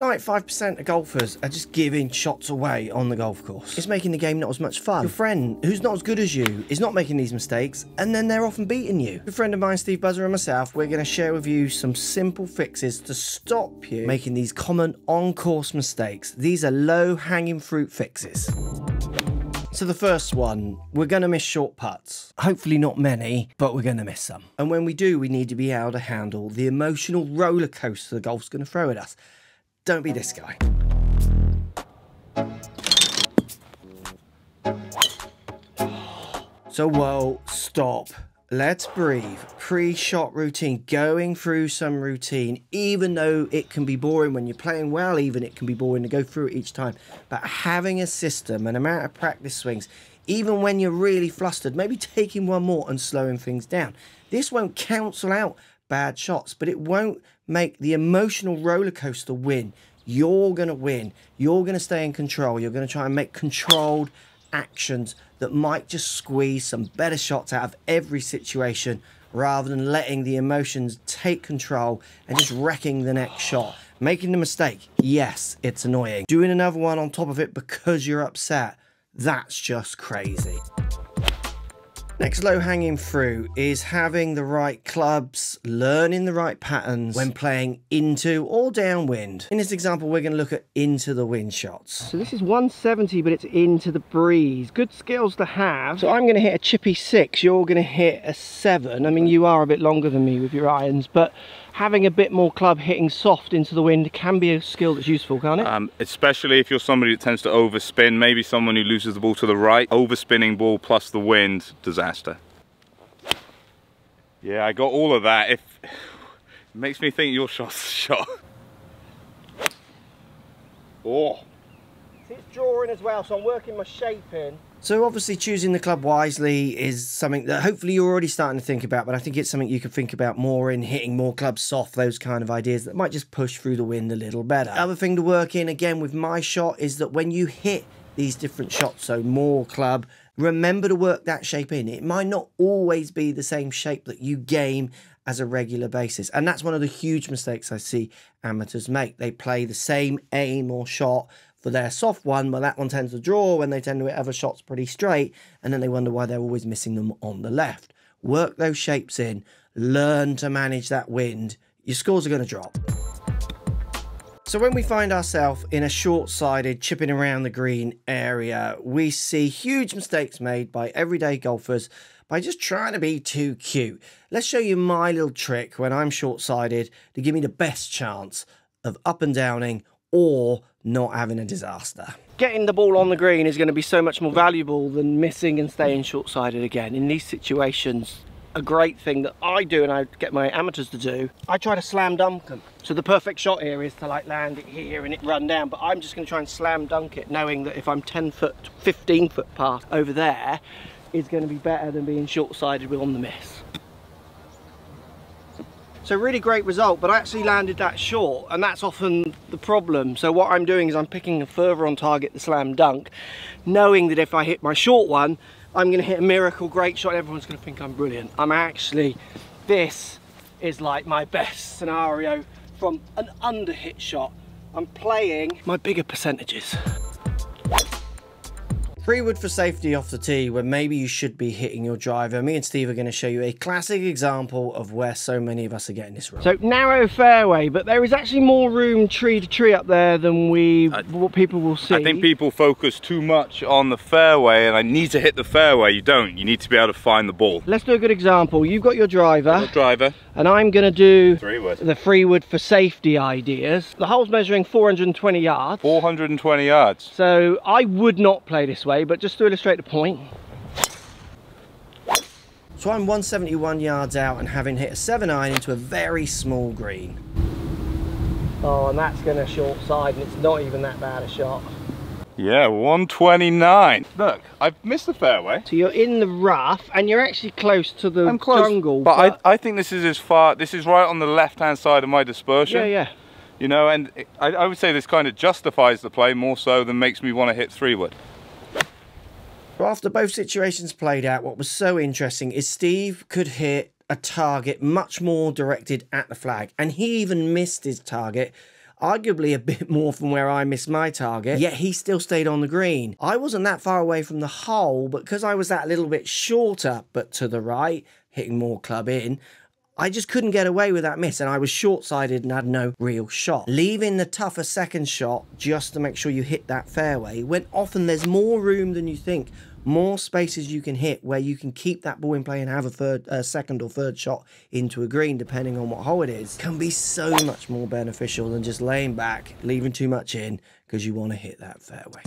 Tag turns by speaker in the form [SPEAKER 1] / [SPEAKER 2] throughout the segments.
[SPEAKER 1] 95% of golfers are just giving shots away on the golf course. It's making the game not as much fun. Your friend, who's not as good as you, is not making these mistakes, and then they're often beating you. A friend of mine, Steve Buzza, and myself, we're going to share with you some simple fixes to stop you making these common on-course mistakes. These are low-hanging fruit fixes. So the first one, we're going to miss short putts. Hopefully not many, but we're going to miss some. And when we do, we need to be able to handle the emotional roller coaster the golf's going to throw at us. Don't be this guy. So, well, stop. Let's breathe. Pre shot routine, going through some routine, even though it can be boring when you're playing well, even it can be boring to go through it each time. But having a system, an amount of practice swings, even when you're really flustered, maybe taking one more and slowing things down. This won't cancel out bad shots, but it won't make the emotional roller coaster win. You're going to win. You're going to stay in control. You're going to try and make controlled actions that might just squeeze some better shots out of every situation rather than letting the emotions take control and just wrecking the next shot. Making the mistake, yes, it's annoying. Doing another one on top of it because you're upset, that's just crazy. Next low hanging fruit is having the right clubs, learning the right patterns when playing into or downwind. In this example, we're going to look at into the wind shots.
[SPEAKER 2] So this is 170, but it's into the breeze. Good skills to have. So I'm going to hit a chippy six. You're going to hit a seven. I mean, you are a bit longer than me with your irons, but having a bit more club hitting soft into the wind can be a skill that's useful, can't it? Um,
[SPEAKER 3] especially if you're somebody that tends to overspin, maybe someone who loses the ball to the right. Overspinning ball plus the wind, disaster. Yeah, I got all of that. If it makes me think your shot's shot.
[SPEAKER 2] Oh. See, it's drawing as well, so I'm working my shape in.
[SPEAKER 1] So obviously choosing the club wisely is something that hopefully you're already starting to think about, but I think it's something you can think about more in hitting more clubs soft, those kind of ideas that might just push through the wind a little better. Other thing to work in again with my shot is that when you hit these different shots, so more club, remember to work that shape in. It might not always be the same shape that you game as a regular basis. And that's one of the huge mistakes I see amateurs make. They play the same aim or shot for their soft one, but that one tends to draw when they tend to hit other shots pretty straight, and then they wonder why they're always missing them on the left. Work those shapes in, learn to manage that wind, your scores are going to drop. So when we find ourselves in a short-sided chipping around the green area, we see huge mistakes made by everyday golfers by just trying to be too cute. Let's show you my little trick when I'm short-sided to give me the best chance of up and downing or not having a disaster.
[SPEAKER 2] Getting the ball on the green is going to be so much more valuable than missing and staying short-sided again. In these situations, a great thing that I do and I get my amateurs to do, I try to slam dunk them. So the perfect shot here is to like land it here and it run down, but I'm just going to try and slam dunk it, knowing that if I'm 10 foot, 15 foot past over there, is going to be better than being short-sided with on the miss. So really great result, but I actually landed that short, and that's often the problem. So what I'm doing is I'm picking a further on target the slam dunk, knowing that if I hit my short one, I'm gonna hit a miracle great shot, everyone's gonna think I'm brilliant. I'm actually, this is like my best scenario from an under hit shot. I'm playing my bigger percentages.
[SPEAKER 1] Three wood for safety off the tee where maybe you should be hitting your driver. Me and Steve are going to show you a classic example of where so many of us are getting this wrong.
[SPEAKER 2] So narrow fairway, but there is actually more room tree to tree up there than we uh, what people will see.
[SPEAKER 3] I think people focus too much on the fairway and I need to hit the fairway. You don't. You need to be able to find the ball.
[SPEAKER 2] Let's do a good example. You've got your driver.
[SPEAKER 3] Your driver.
[SPEAKER 2] And I'm going to do three wood. the three wood for safety ideas. The hole's measuring 420 yards.
[SPEAKER 3] 420 yards.
[SPEAKER 2] So I would not play this way but just to illustrate the point.
[SPEAKER 1] So I'm 171 yards out and having hit a 7 iron into a very small green.
[SPEAKER 2] Oh, and that's going to short side and it's not even that bad a shot.
[SPEAKER 3] Yeah, 129. Look, I've missed the fairway.
[SPEAKER 2] So you're in the rough and you're actually close to the I'm close, jungle.
[SPEAKER 3] But, but... I, I think this is as far, this is right on the left-hand side of my dispersion.
[SPEAKER 2] Yeah, yeah.
[SPEAKER 3] You know, and it, I, I would say this kind of justifies the play more so than makes me want to hit three wood.
[SPEAKER 1] But after both situations played out, what was so interesting is Steve could hit a target much more directed at the flag, and he even missed his target. Arguably a bit more from where I missed my target, yet he still stayed on the green. I wasn't that far away from the hole, but because I was that little bit shorter, but to the right, hitting more club in, I just couldn't get away with that miss and I was short-sided and had no real shot. Leaving the tougher second shot just to make sure you hit that fairway when often there's more room than you think more spaces you can hit where you can keep that ball in play and have a third, uh, second or third shot into a green, depending on what hole it is, can be so much more beneficial than just laying back, leaving too much in because you want to hit that fairway.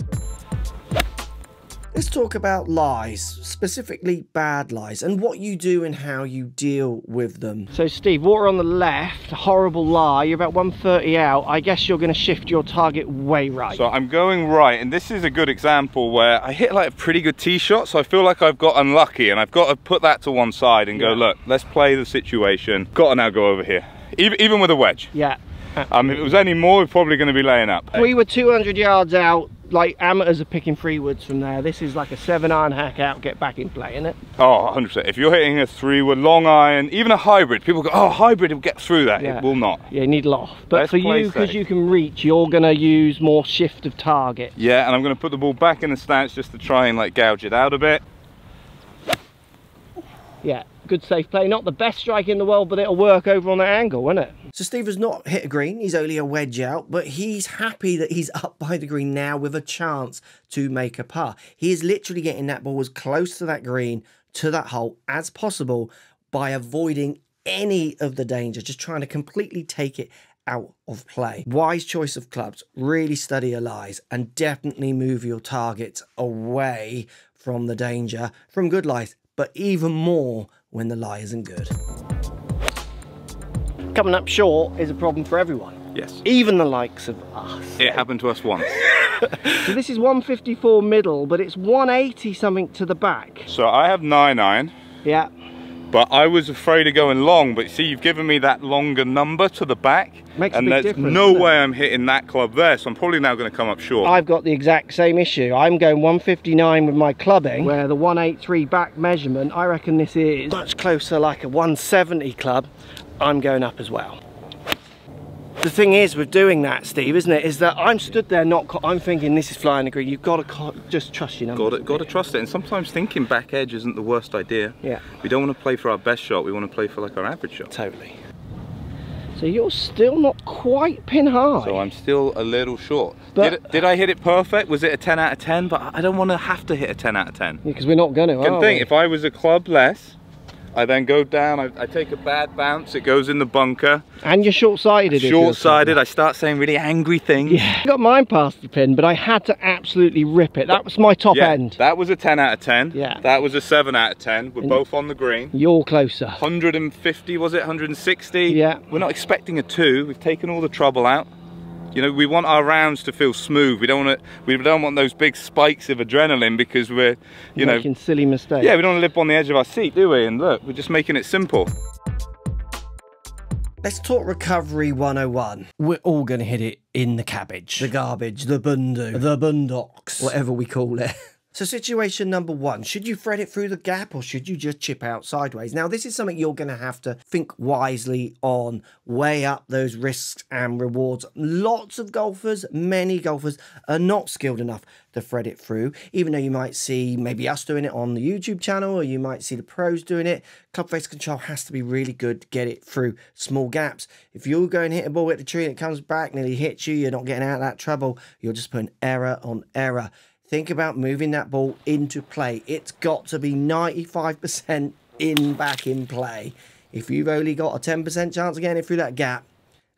[SPEAKER 1] Let's talk about lies, specifically bad lies, and what you do and how you deal with them.
[SPEAKER 2] So Steve, water on the left, horrible lie, you're about 130 out. I guess you're going to shift your target way right.
[SPEAKER 3] So I'm going right, and this is a good example where I hit like a pretty good tee shot, so I feel like I've got unlucky, and I've got to put that to one side and yeah. go, look, let's play the situation. Got to now go over here, even, even with a wedge.
[SPEAKER 2] Yeah.
[SPEAKER 3] Um, if it was any more, we're probably going to be laying up.
[SPEAKER 2] We were 200 yards out like amateurs are picking three woods from there. This is like a seven iron hack out, get back in play, isn't it?
[SPEAKER 3] Oh, 100%. If you're hitting a three wood long iron, even a hybrid, people go, oh, hybrid will get through that. Yeah. It will not.
[SPEAKER 2] Yeah, you need loft. But Let's for you, because eh? you can reach, you're going to use more shift of target.
[SPEAKER 3] Yeah, and I'm going to put the ball back in the stance just to try and like gouge it out a bit.
[SPEAKER 2] Yeah, good safe play. Not the best strike in the world, but it'll work over on that angle, won't it?
[SPEAKER 1] So Steve has not hit a green. He's only a wedge out, but he's happy that he's up by the green now with a chance to make a par. He is literally getting that ball as close to that green, to that hole as possible by avoiding any of the danger, just trying to completely take it out of play. Wise choice of clubs. Really study your lies and definitely move your targets away from the danger, from good lies, but even more when the lie isn't good.
[SPEAKER 2] Coming up short is a problem for everyone.
[SPEAKER 3] Yes.
[SPEAKER 2] Even the likes of us.
[SPEAKER 3] It happened to us once.
[SPEAKER 2] so this is 154 middle, but it's 180 something to the back.
[SPEAKER 3] So I have 9 iron.
[SPEAKER 2] Yeah.
[SPEAKER 3] But I was afraid of going long, but see, you've given me that longer number to the back.
[SPEAKER 2] Makes
[SPEAKER 3] and
[SPEAKER 2] there's
[SPEAKER 3] no way I'm hitting that club there, so I'm probably now going to come up short.
[SPEAKER 2] I've got the exact same issue. I'm going 159 with my clubbing, where the 183 back measurement, I reckon this is much closer like a 170 club. I'm going up as well the thing is with doing that, Steve, isn't it, is that I'm stood there not, I'm thinking this is flying the green. You've got to just trust your numbers.
[SPEAKER 3] Got to, got to trust it. And sometimes thinking back edge isn't the worst idea.
[SPEAKER 2] Yeah.
[SPEAKER 3] We don't want to play for our best shot. We want to play for like our average shot.
[SPEAKER 2] Totally. So you're still not quite pin high.
[SPEAKER 3] So I'm still a little short. But did, did, I hit it perfect? Was it a 10 out of 10? But I don't want to have to hit a 10 out of 10.
[SPEAKER 2] Because yeah, we're not going to,
[SPEAKER 3] Can think, we? if I was a club less, I then go down, I, I, take a bad bounce, it goes in the bunker.
[SPEAKER 2] And you're short-sided.
[SPEAKER 3] Short-sided, I start saying really angry things.
[SPEAKER 2] Yeah, I got mine past the pin, but I had to absolutely rip it. That was my top
[SPEAKER 3] yeah,
[SPEAKER 2] end.
[SPEAKER 3] That was a 10 out of 10.
[SPEAKER 2] Yeah.
[SPEAKER 3] That was a 7 out of 10. We're and both on the green.
[SPEAKER 2] You're closer.
[SPEAKER 3] 150, was it? 160?
[SPEAKER 2] Yeah.
[SPEAKER 3] We're not expecting a 2. We've taken all the trouble out. You know, we want our rounds to feel smooth. We don't want to, we don't want those big spikes of adrenaline because we're, you
[SPEAKER 2] know, making silly mistakes.
[SPEAKER 3] Yeah, we don't want to live on the edge of our seat, do we? And look, we're just making it simple.
[SPEAKER 1] Let's talk recovery 101. We're all going to hit it in the cabbage, the garbage, the bundu, the boondocks, whatever we call it. So situation number one, should you thread it through the gap or should you just chip out sideways? Now, this is something you're going to have to think wisely on, weigh up those risks and rewards. Lots of golfers, many golfers are not skilled enough to thread it through, even though you might see maybe us doing it on the YouTube channel or you might see the pros doing it. Club face control has to be really good to get it through small gaps. If you go and hit a ball at the tree and it comes back, nearly hits you, you're not getting out of that trouble, you're just putting error on error think about moving that ball into play. It's got to be 95% in back in play. If you've only got a 10% chance of getting it through that gap,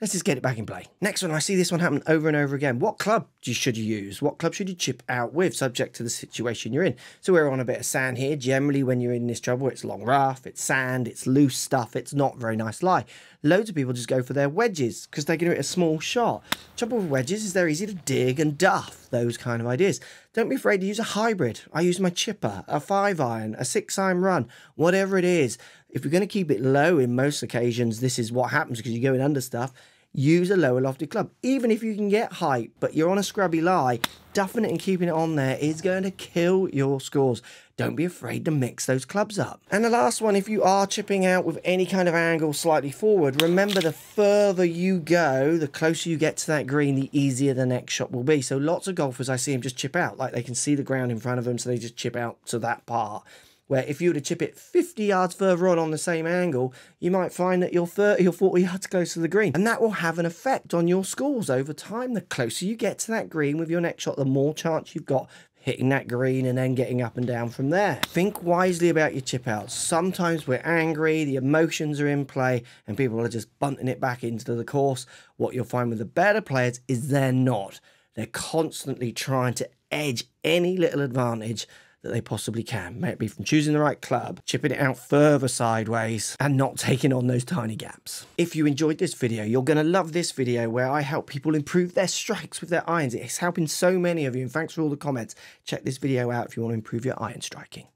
[SPEAKER 1] Let's just get it back in play. Next one, I see this one happen over and over again. What club should you use? What club should you chip out with, subject to the situation you're in? So we're on a bit of sand here. Generally, when you're in this trouble, it's long rough, it's sand, it's loose stuff. It's not very nice lie. Loads of people just go for their wedges because they're going to hit a small shot. Trouble with wedges is they're easy to dig and duff, those kind of ideas. Don't be afraid to use a hybrid. I use my chipper, a five iron, a six iron run, whatever it is. If you're going to keep it low in most occasions, this is what happens because you're going under stuff use a lower lofted club. Even if you can get height, but you're on a scrubby lie, duffing it and keeping it on there is going to kill your scores. Don't be afraid to mix those clubs up. And the last one, if you are chipping out with any kind of angle slightly forward, remember the further you go, the closer you get to that green, the easier the next shot will be. So lots of golfers, I see them just chip out, like they can see the ground in front of them, so they just chip out to that part where if you were to chip it 50 yards further on on the same angle, you might find that you're 30 or 40 yards closer to the green. And that will have an effect on your scores over time. The closer you get to that green with your next shot, the more chance you've got hitting that green and then getting up and down from there. Think wisely about your chip outs. Sometimes we're angry, the emotions are in play, and people are just bunting it back into the course. What you'll find with the better players is they're not. They're constantly trying to edge any little advantage that they possibly can. May it be from choosing the right club, chipping it out further sideways, and not taking on those tiny gaps. If you enjoyed this video, you're going to love this video where I help people improve their strikes with their irons. It's helping so many of you, and thanks for all the comments. Check this video out if you want to improve your iron striking.